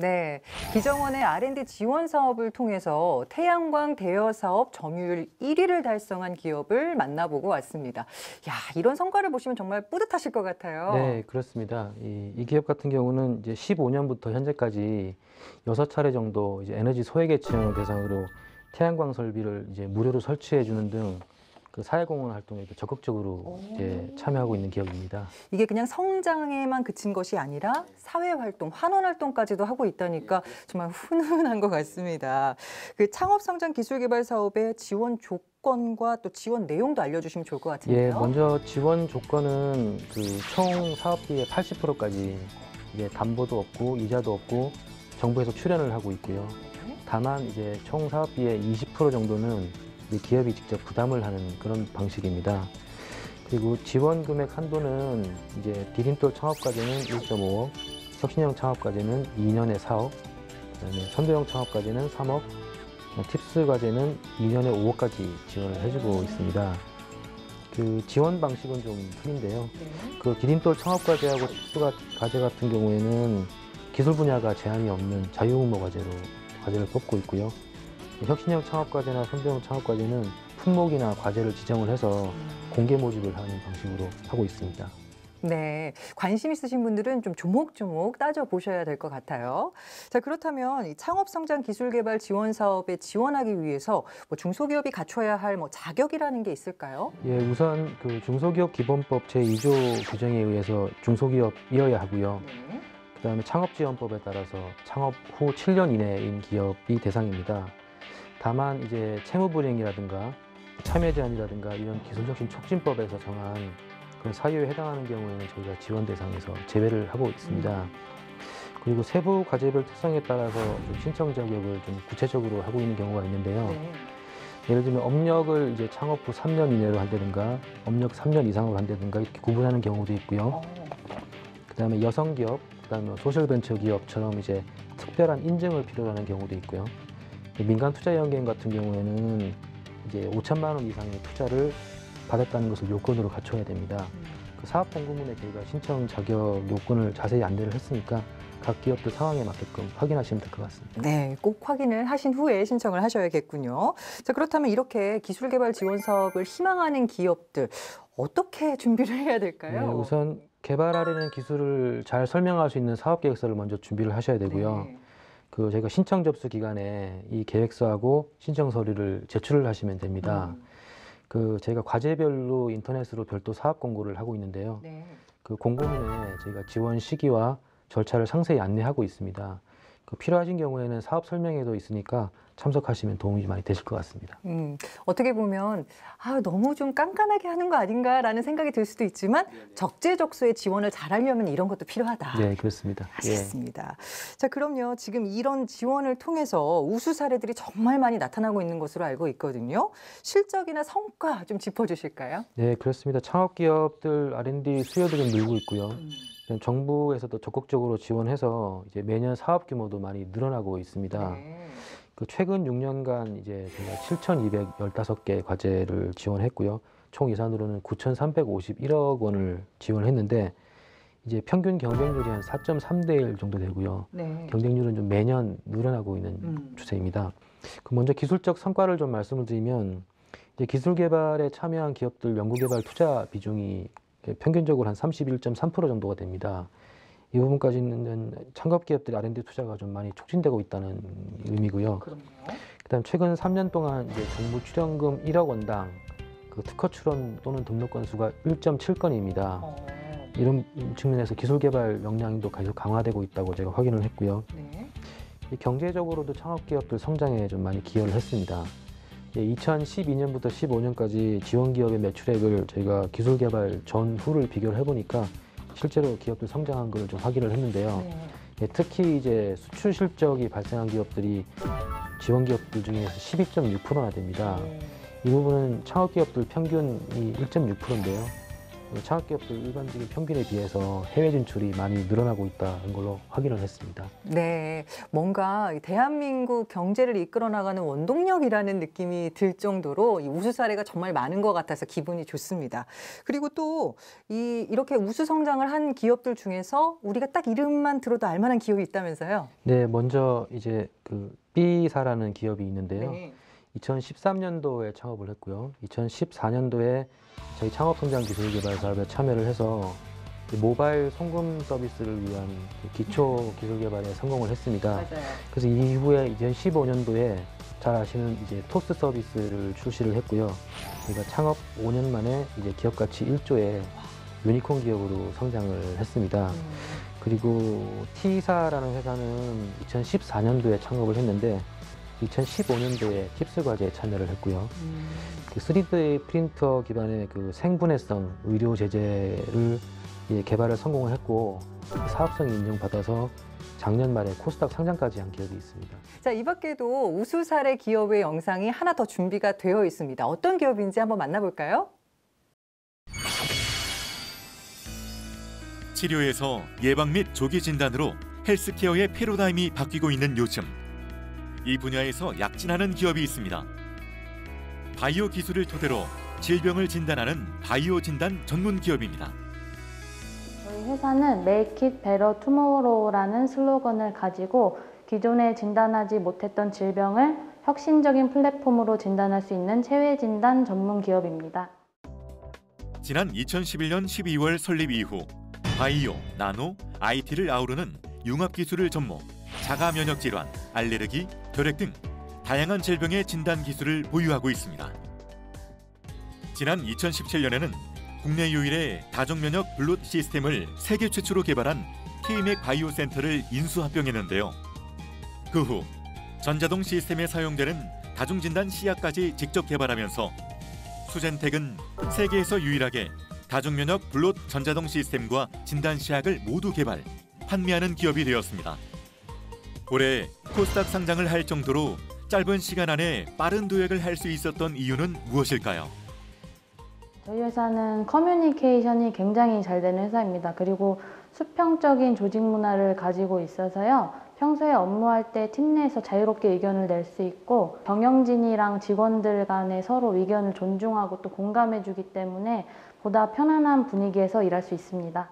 네, 기정원의 R&D 지원 사업을 통해서 태양광 대여 사업 점유율 1위를 달성한 기업을 만나보고 왔습니다. 야, 이런 성과를 보시면 정말 뿌듯하실 것 같아요. 네, 그렇습니다. 이, 이 기업 같은 경우는 이제 15년부터 현재까지 여섯 차례 정도 이제 에너지 소외계층을 대상으로 태양광 설비를 이제 무료로 설치해 주는 등 그 사회공헌 활동에 적극적으로 이제 참여하고 있는 기업입니다. 이게 그냥 성장에만 그친 것이 아니라 사회 활동, 환원 활동까지도 하고 있다니까 정말 훈훈한 것 같습니다. 그 창업 성장 기술 개발 사업의 지원 조건과 또 지원 내용도 알려주시면 좋을 것 같은데요. 예, 먼저 지원 조건은 그 총 사업비의 80%까지 이제 담보도 없고 이자도 없고 정부에서 출연을 하고 있고요. 다만 이제 총 사업비의 20% 정도는 기업이 직접 부담을 하는 그런 방식입니다. 그리고 지원 금액 한도는 이제 디딤돌 창업 과제는 1.5억, 혁신형 창업 과제는 2년에 4억, 그다음에 선도형 창업 과제는 3억, 팁스 과제는 2년에 5억까지 지원을 해주고 있습니다. 그 지원 방식은 좀 틀린데요. 네. 그 디딤돌 창업 과제하고 팁스 과- 과제 같은 경우에는 기술 분야가 제한이 없는 자유응모 과제로 과제를 뽑고 있고요. 혁신형 창업 과제나 선도형 창업 과제는 품목이나 과제를 지정을 해서 공개 모집을 하는 방식으로 하고 있습니다. 네, 관심 있으신 분들은 좀 조목조목 따져 보셔야 될 것 같아요. 자, 그렇다면 이 창업 성장 기술 개발 지원 사업에 지원하기 위해서 뭐 중소기업이 갖춰야 할 뭐 자격이라는 게 있을까요? 예, 우선 그 중소기업 기본법 제2조 규정에 의해서 중소기업이어야 하고요. 네. 그 다음에 창업지원법에 따라서 창업 후 7년 이내인 기업이 대상입니다. 다만 이제 채무불이행이라든가 참여 제한이라든가 이런 기술혁신 촉진법에서 정한 그런 사유에 해당하는 경우에는 저희가 지원 대상에서 제외를 하고 있습니다. 그리고 세부 과제별 특성에 따라서 좀 신청 자격을 좀 구체적으로 하고 있는 경우가 있는데요. 네. 예를 들면 업력을 이제 창업 후 3년 이내로 한다든가 업력 3년 이상으로 한다든가 이렇게 구분하는 경우도 있고요. 어, 그다음에 여성 기업, 그다음에 소셜 벤처 기업처럼 이제 특별한 인증을 필요로 하는 경우도 있고요. 민간 투자 연계인 같은 경우에는 이제 5천만 원 이상의 투자를 받았다는 것을 요건으로 갖춰야 됩니다. 그 사업 공고문에 저희가 신청 자격 요건을 자세히 안내를 했으니까 각 기업들 상황에 맞게끔 확인하시면 될 것 같습니다. 네, 꼭 확인을 하신 후에 신청을 하셔야겠군요. 자, 그렇다면 이렇게 기술 개발 지원 사업을 희망하는 기업들 어떻게 준비를 해야 될까요? 네, 우선 개발하려는 기술을 잘 설명할 수 있는 사업 계획서를 먼저 준비를 하셔야 되고요. 네. 그 저희가 신청 접수 기간에 이 계획서하고 신청 서류를 제출을 하시면 됩니다. 음, 그 저희가 과제별로 인터넷으로 별도 사업 공고를 하고 있는데요. 네. 그 공고문에 저희가 지원 시기와 절차를 상세히 안내하고 있습니다. 그 필요하신 경우에는 사업 설명회도 있으니까 참석하시면 도움이 많이 되실 것 같습니다. 음, 어떻게 보면 아, 너무 좀 깐깐하게 하는 거 아닌가라는 생각이 들 수도 있지만 적재적소에 지원을 잘하려면 이런 것도 필요하다. 네, 그렇습니다. 예. 하시겠습니다. 자, 그럼요. 지금 이런 지원을 통해서 우수 사례들이 정말 많이 나타나고 있는 것으로 알고 있거든요. 실적이나 성과 좀 짚어주실까요? 네, 그렇습니다. 창업 기업들 R&D 수요도 좀 늘고 있고요. 정부에서도 적극적으로 지원해서 이제 매년 사업 규모도 많이 늘어나고 있습니다. 네. 그 최근 6년간 이제 저희가 7,215개 과제를 지원했고요. 총 예산으로는 9,351억 원을 지원했는데 이제 평균 경쟁률이 한 4.3대 1 정도 되고요. 네. 경쟁률은 좀 매년 늘어나고 있는 음. 추세입니다. 그 먼저 기술적 성과를 좀 말씀을 드리면 이제 기술 개발에 참여한 기업들 연구 개발 투자 비중이 평균적으로 한 31.3% 정도가 됩니다. 이 부분까지는 창업 기업들의 R&D 투자가 좀 많이 촉진되고 있다는 의미고요. 그럼요. 그다음 최근 3년 동안 이제 정부 출연금 1억 원당 그 특허 출원 또는 등록 건수가 1.7건입니다. 어, 이런 측면에서 기술 개발 역량도 계속 강화되고 있다고 제가 확인을 했고요. 네. 이 경제적으로도 창업 기업들 성장에 좀 많이 기여를 했습니다. 2012년부터 15년까지 지원 기업의 매출액을 저희가 기술 개발 전후를 비교를 해보니까 실제로 기업들 성장한 걸좀 확인을 했는데요. 네. 예, 특히 이제 수출 실적이 발생한 기업들이 지원 기업들 중에서 12.6%나 됩니다. 네. 이 부분은 창업 기업들 평균이 1.6%인데요. 창업 기업들 일반적인 평균에 비해서 해외 진출이 많이 늘어나고 있다는 걸로 확인을 했습니다. 네, 뭔가 이 대한민국 경제를 이끌어 나가는 원동력이라는 느낌이 들 정도로 이 우수 사례가 정말 많은 것 같아서 기분이 좋습니다. 그리고 또 이 이렇게 우수 성장을 한 기업들 중에서 우리가 딱 이름만 들어도 알만한 기업이 있다면서요? 네, 먼저 이제 그 B사라는 기업이 있는데요. 네. 2013년도에 창업을 했고요. 2014년도에 저희 창업성장기술개발 사업에 참여를 해서 이 모바일 송금 서비스를 위한 그 기초 기술 개발에 성공을 했습니다. 맞아요. 그래서 이후에 2015년도에 잘 아시는 이제 토스 서비스를 출시를 했고요. 저희가 창업 5년 만에 이제 기업 가치 1조의 유니콘 기업으로 성장을 했습니다. 음, 그리고 T사라는 회사는 2014년도에 창업을 했는데 2015년도에 팁스 과제에 참여를 했고요. 음. 그 3D 프린터 기반의 그 생분해성 의료 제재를 예, 개발을 성공을 했고 사업성이 인정받아서 작년 말에 코스닥 상장까지 한 기업이 있습니다. 자, 이 밖에도 우수 사례 기업의 영상이 하나 더 준비가 되어 있습니다. 어떤 기업인지 한번 만나볼까요? 치료에서 예방 및 조기 진단으로 헬스케어의 패러다임이 바뀌고 있는 요즘 이 분야에서 약진하는 기업이 있습니다. 바이오 기술을 토대로 질병을 진단하는 바이오 진단 전문 기업입니다. 저희 회사는 Make it better tomorrow라는 슬로건을 가지고 기존에 진단하지 못했던 질병을 혁신적인 플랫폼으로 진단할 수 있는 체외 진단 전문 기업입니다. 지난 2011년 12월 설립 이후 바이오, 나노, IT를 아우르는 융합 기술을 접목, 자가 면역 질환, 알레르기, 결핵 등 다양한 질병의 진단 기술을 보유하고 있습니다. 지난 2017년에는 국내 유일의 다중 면역 블롯 시스템을 세계 최초로 개발한 K맥 바이오 센터를 인수 합병했는데요. 그 후 전자동 시스템에 사용되는 다중 진단 시약까지 직접 개발하면서 수젠텍은 세계에서 유일하게 다중 면역 블롯 전자동 시스템과 진단 시약을 모두 개발, 판매하는 기업이 되었습니다. 올해 코스닥 상장을 할 정도로 짧은 시간 안에 빠른 도약을 할 수 있었던 이유는 무엇일까요? 저희 회사는 커뮤니케이션이 굉장히 잘 되는 회사입니다. 그리고 수평적인 조직 문화를 가지고 있어서요. 평소에 업무할 때 팀 내에서 자유롭게 의견을 낼 수 있고 경영진이랑 직원들 간에 서로 의견을 존중하고 또 공감해 주기 때문에 보다 편안한 분위기에서 일할 수 있습니다.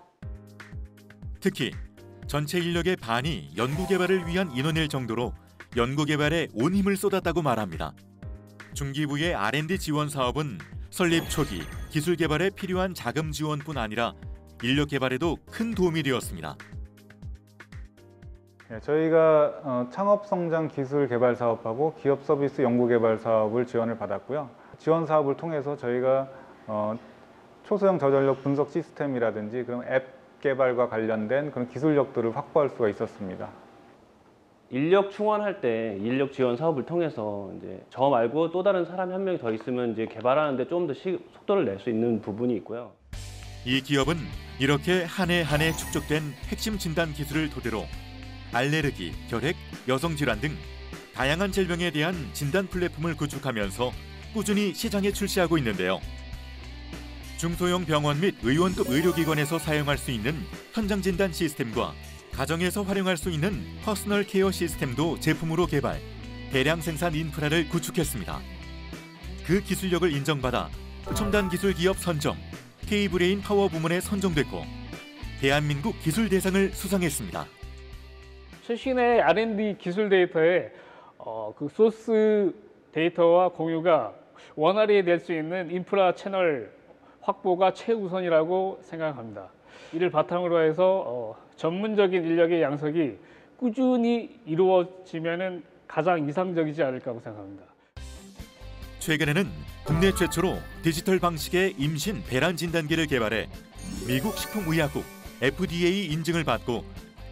특히 전체 인력의 반이 연구 개발을 위한 인원일 정도로 연구 개발에 온 힘을 쏟았다고 말합니다. 중기부의 R&D 지원 사업은 설립 초기 기술 개발에 필요한 자금 지원뿐 아니라 인력 개발에도 큰 도움이 되었습니다. 예, 저희가 어, 창업 성장 기술 개발 사업하고 기업 서비스 연구 개발 사업을 지원을 받았고요. 지원 사업을 통해서 저희가 어, 초소형 저전력 분석 시스템이라든지 그런 앱 개발과 관련된 그런 기술력들을 확보할 수가 있었습니다. 인력 충원할 때 인력 지원 사업을 통해서 이제 저 말고 또 다른 사람이 한 명이 더 있으면 이제 개발하는데 좀 더 속도를 낼 수 있는 부분이 있고요. 이 기업은 이렇게 한 해 한 해 축적된 핵심 진단 기술을 토대로 알레르기, 결핵, 여성 질환 등 다양한 질병에 대한 진단 플랫폼을 구축하면서 꾸준히 시장에 출시하고 있는데요. 중소형 병원 및 의원급 의료기관에서 사용할 수 있는 현장 진단 시스템과 가정에서 활용할 수 있는 personal care 시스템도 제품으로 개발, 대량 생산 인프라를 구축했습니다. 그 기술력을 인정받아 첨단 기술 기업 선정, K-Brain Power 부문에 선정됐고 대한민국 기술 대상을 수상했습니다. 최신의 R&D 기술 데이터의 어, 그 소스 데이터와 공유가 원활히 될 수 있는 인프라 채널 확보가 최우선이라고 생각합니다. 이를 바탕으로 해서 어, 전문적인 인력의 양성이 꾸준히 이루어지면 가장 이상적이지 않을까 하고 생각합니다. 최근에는 국내 최초로 디지털 방식의 임신 배란 진단기를 개발해 미국 식품의약국 FDA 인증을 받고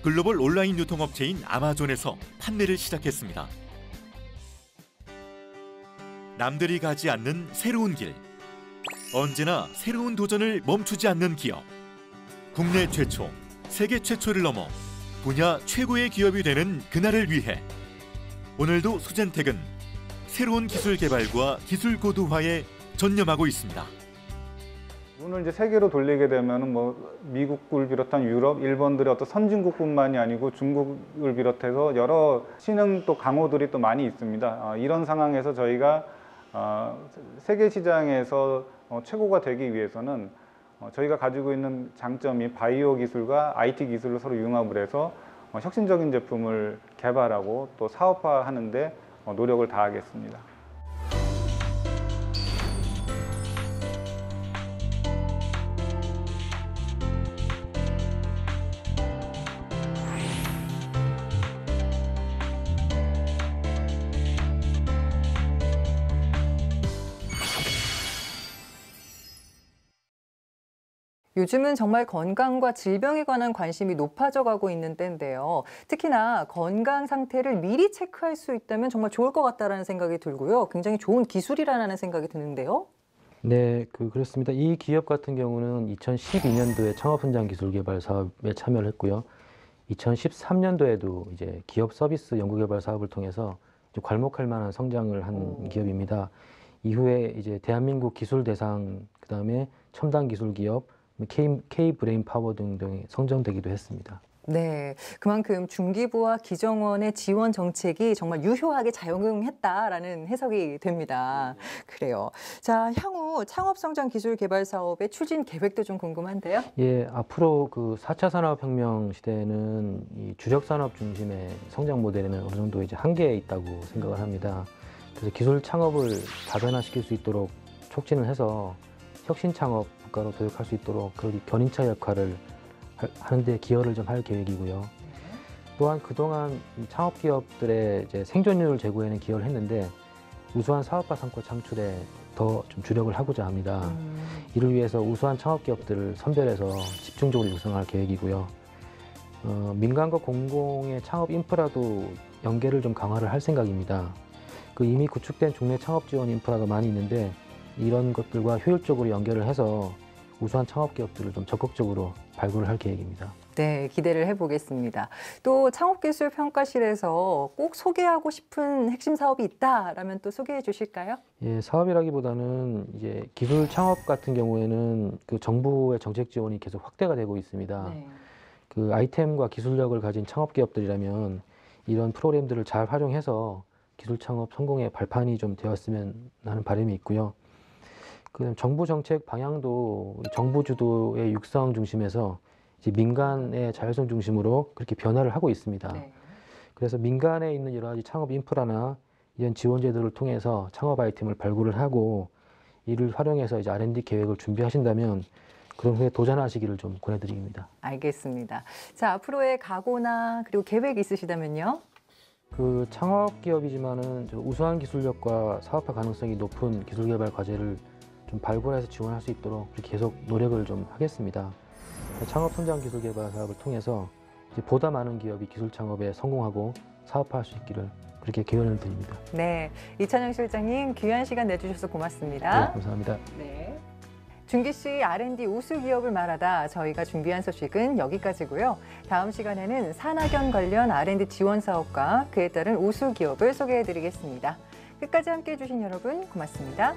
글로벌 온라인 유통업체인 아마존에서 판매를 시작했습니다. 남들이 가지 않는 새로운 길. 언제나 새로운 도전을 멈추지 않는 기업. 국내 최초, 세계 최초를 넘어 분야 최고의 기업이 되는 그날을 위해 오늘도 수젠텍은 새로운 기술 개발과 기술 고도화에 전념하고 있습니다. 눈을 이제 세계로 돌리게 되면은 뭐 미국을 비롯한 유럽, 일본들의 어떤 선진국뿐만이 아니고 중국을 비롯해서 여러 신흥 또 강호들이 또 많이 있습니다. 어, 이런 상황에서 저희가 어, 세계 시장에서 어, 최고가 되기 위해서는 어, 저희가 가지고 있는 장점이 바이오 기술과 IT 기술을 서로 융합을 해서 어, 혁신적인 제품을 개발하고 또 사업화하는데 어, 노력을 다하겠습니다. 요즘은 정말 건강과 질병에 관한 관심이 높아져 가고 있는 때인데요. 특히나 건강 상태를 미리 체크할 수 있다면 정말 좋을 것 같다라는 생각이 들고요. 굉장히 좋은 기술이라는 생각이 드는데요. 네, 그 그렇습니다. 이 기업 같은 경우는 2012년도에 창업훈장 기술 개발 사업에 참여를 했고요. 2013년도에도 이제 기업 서비스 연구개발 사업을 통해서 괄목할 만한 성장을 한 오. 기업입니다. 이후에 이제 대한민국 기술 대상, 그 다음에 첨단 기술 기업, K, K-Brain Power 등등이 선정되기도 했습니다. 네, 그만큼 중기부와 기정원의 지원 정책이 정말 유효하게 작용했다라는 해석이 됩니다. 그래요. 자, 향후 창업성장 기술 개발 사업의 추진 계획도 좀 궁금한데요. 예, 앞으로 그 4차 산업혁명 시대에는 이 주력 산업 중심의 성장 모델에는 어느 정도 이제 한계에 있다고 생각을 합니다. 그래서 기술 창업을 다변화시킬 수 있도록 촉진을 해서 혁신 창업 국가로 도약할 수 있도록 그 견인차 역할을 하- 하는데 기여를 좀 할 계획이고요. 또한 그동안 이 창업 기업들의 이제 생존율을 제고에는 기여를 했는데 우수한 사업화 상권 창출에 더 좀 주력을 하고자 합니다. 음, 이를 위해서 우수한 창업 기업들을 선별해서 집중적으로 육성할 계획이고요. 어, 민간과 공공의 창업 인프라도 연계를 좀 강화를 할 생각입니다. 그 이미 구축된 국내 창업 지원 인프라가 많이 있는데 이런 것들과 효율적으로 연결을 해서 우수한 창업 기업들을 좀 적극적으로 발굴을 할 계획입니다. 네, 기대를 해보겠습니다. 또 창업기술 평가실에서 꼭 소개하고 싶은 핵심 사업이 있다라면 또 소개해 주실까요? 예, 사업이라기보다는 이제 기술 창업 같은 경우에는 그 정부의 정책 지원이 계속 확대가 되고 있습니다. 네. 그 아이템과 기술력을 가진 창업 기업들이라면 이런 프로그램들을 잘 활용해서 기술 창업 성공의 발판이 좀 되었으면 하는 바람이 있고요. 그 정부 정책 방향도 정부 주도의 육성 중심에서 민간의 자율성 중심으로 그렇게 변화를 하고 있습니다. 네. 그래서 민간에 있는 여러 가지 창업 인프라나 이런 지원 제도를 통해서 창업 아이템을 발굴을 하고 이를 활용해서 이제 R&D 계획을 준비하신다면 그런 후에 도전하시기를 좀 권해드립니다. 알겠습니다. 자, 앞으로의 각오나 그리고 계획 있으시다면요? 그 창업 기업이지만은 저 우수한 기술력과 사업화 가능성이 높은 기술 개발 과제를 좀 발굴해서 지원할 수 있도록 계속 노력을 좀 하겠습니다. 창업 성장 기술 개발 사업을 통해서 이제 보다 많은 기업이 기술 창업에 성공하고 사업화할 수 있기를 그렇게 기원을 드립니다. 네, 이찬영 실장님 귀한 시간 내주셔서 네, 고맙습니다. 감사합니다. 네. 준기 씨 R&D 우수 기업을 말하다 저희가 준비한 소식은 여기까지고요. 다음 시간에는 산학연 관련 R&D 지원 사업과 그에 따른 우수 기업을 소개해 드리겠습니다. 끝까지 함께 해 주신 여러분 고맙습니다.